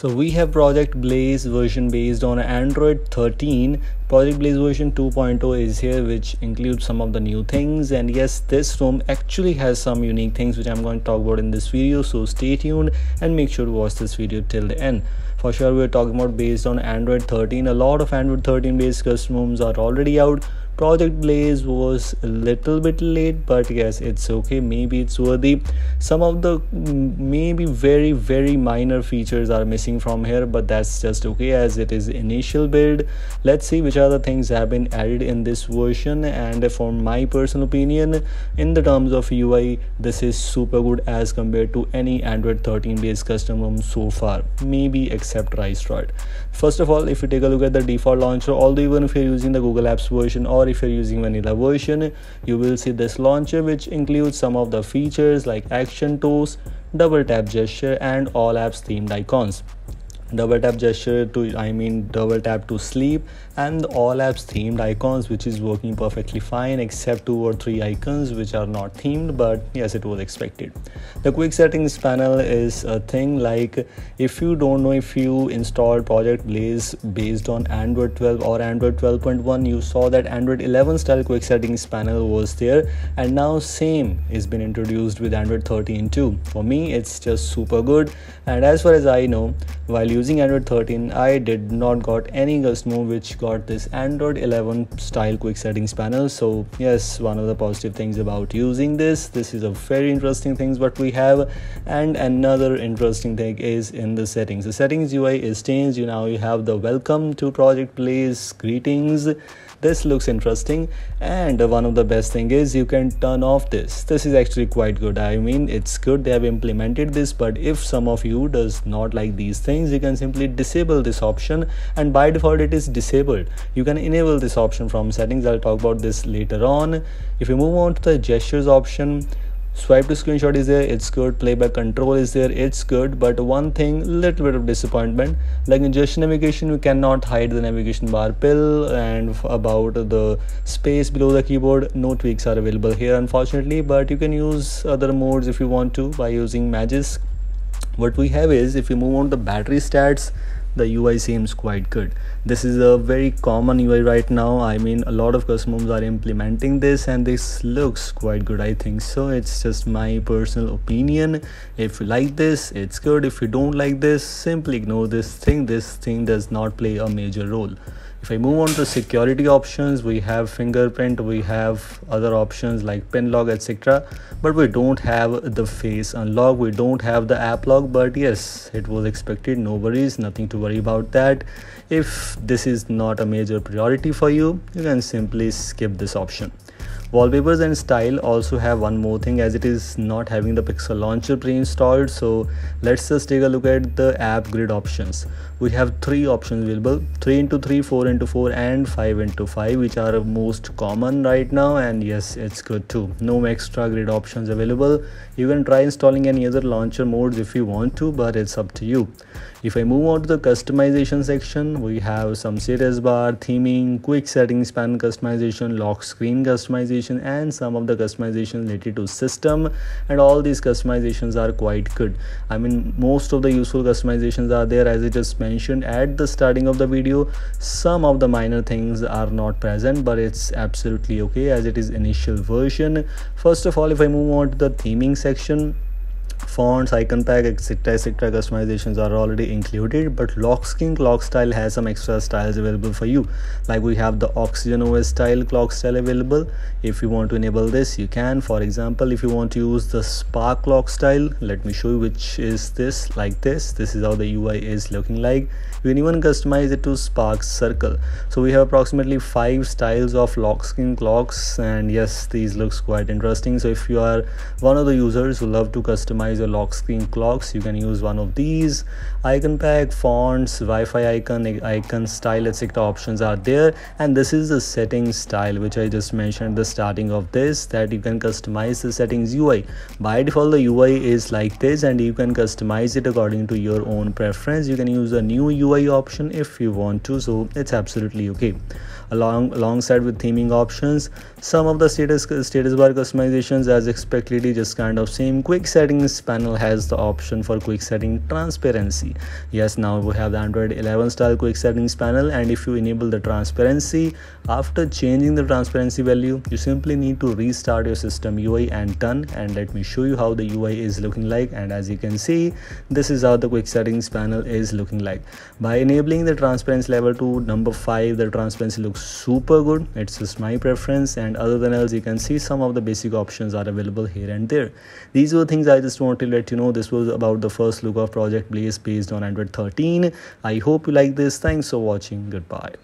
So we have Project Blaze version based on Android 13. Project Blaze version 2.0 is here which includes some of the new things and yes this ROM actually has some unique things which I'm going to talk about in this video so stay tuned and make sure to watch this video till the end. For sure we're talking about based on Android 13. A lot of Android 13 based custom ROMs are already out project blaze was a little bit late but yes it's okay. Maybe it's worthy. Some of the maybe very very minor features are missing from here but that's just okay as it is initial build. Let's see which other things have been added in this version. And for my personal opinion in the terms of ui this is super good as compared to any android 13 based custom ROM so far. Maybe except Ristroid first of all if you take a look at the default launcher although even if you're using the google apps version or if you're using vanilla version. You will see this launcher which includes some of the features like action tools double tap gesture and all apps themed icons double tap gesture to i mean double tap to sleep and all apps themed icons which is working perfectly fine except two or three icons which are not themed but yes it was expected. The quick settings panel is a thing like if you don't know if you installed project blaze based on android 12 or android 12.1 you saw that android 11 style quick settings panel was there and now same is been introduced with android 13 too. For me it's just super good. And as far as i know while you using android 13 i did not got any custom which got this android 11 style quick settings panel. So yes one of the positive things about using this this is a very interesting things what we have. And another interesting thing is in the settings. The settings ui is changed. You now you have the welcome to project blaze greetings this looks interesting and one of the best thing is you can turn off this. This is actually quite good. I mean it's good they have implemented this but if some of you does not like these things you can simply disable this option and by default it is disabled. You can enable this option from settings. I'll talk about this later on. If you move on to the gestures option swipe to screenshot is there it's good playback control is there it's good but one thing little bit of disappointment like in gesture navigation we cannot hide the navigation bar pill and about the space below the keyboard no tweaks are available here unfortunately but you can use other modes if you want to by using magisk what we have is if you move on to the battery stats the UI seems quite good. This is a very common UI right now. I mean, a lot of customers are implementing this and this looks quite good. I think so. It's just my personal opinion. If you like this, it's good. If you don't like this, simply ignore this thing. This thing does not play a major role if i move on to security options we have fingerprint we have other options like pin lock etc but we don't have the face unlock we don't have the app lock. But yes it was expected. No worries nothing to worry about that. If this is not a major priority for you you can simply skip this option. Wallpapers and style also have one more thing as it is not having the pixel launcher pre-installed. So let's just take a look at the app grid options we have three options available. 3 into 3 4 into 4 and 5 into 5 which are most common right now. And yes it's good too. No extra grid options available. You can try installing any other launcher modes if you want to but it's up to you. If I move on to the customization section, we have some status bar, theming, quick settings panel customization, lock screen customization, and some of the customization related to system. And all these customizations are quite good. I mean, most of the useful customizations are there as I just mentioned at the starting of the video. Some of the minor things are not present, but it's absolutely okay as it is initial version. First of all, if I move on to the theming section, fonts icon pack etc etc customizations are already included but lock screen clock style has some extra styles available for you. Like we have the oxygen os style clock style available. If you want to enable this you can. For example if you want to use the spark clock style let me show you which is this like this. This is how the ui is looking like. You can even customize it to spark circle. So we have approximately five styles of lock screen clocks and yes these looks quite interesting. So if you are one of the users who love to customize your lock screen clocks. You can use one of these icon pack fonts wi-fi icon icon style etc options are there. And this is the settings style which i just mentioned at the starting of this that you can customize the settings ui by default the ui is like this and you can customize it according to your own preference. You can use a new ui option if you want to so it's absolutely okay. Along alongside with theming options some of the status status bar customizations as expected just kind of same quick settings settings panel has the option for quick setting transparency. Yes now we have the android 11 style quick settings panel and if you enable the transparency after changing the transparency value you simply need to restart your system ui and done and let me show you how the ui is looking like. And as you can see this is how the quick settings panel is looking like. By enabling the transparency level to number 5 the transparency looks super good. It's just my preference. And other than else you can see some of the basic options are available here and there. These were things i just wanted to let you know this was about the first look of project blaze based on android 13 i hope you like this. Thanks for watching. Goodbye